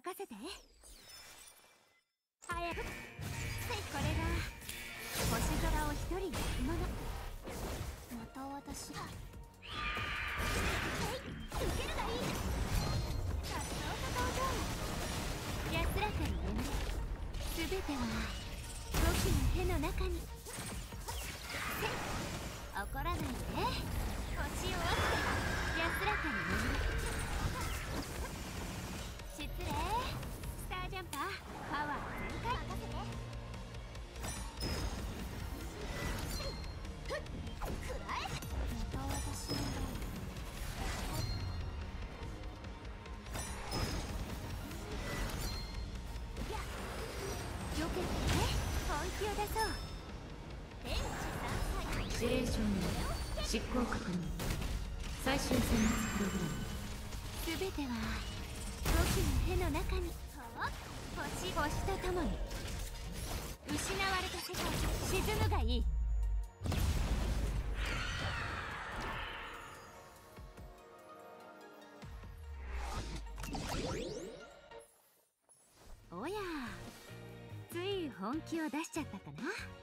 任せて。早く。はいこれが星空を一人に着物。また私はい受けるがいい。さっそうと登場。安らかに眠れ全ては武器の手の中に。怒らないで。星を分けて。安らかに。気を出そう天地三歳指令書に執行確認最終戦のプログラム。全ては僕の手の中に。星星とともに。失われた世界。沈むがいい。本気を出しちゃったかな。